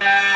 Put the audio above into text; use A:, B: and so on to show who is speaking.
A: Bye.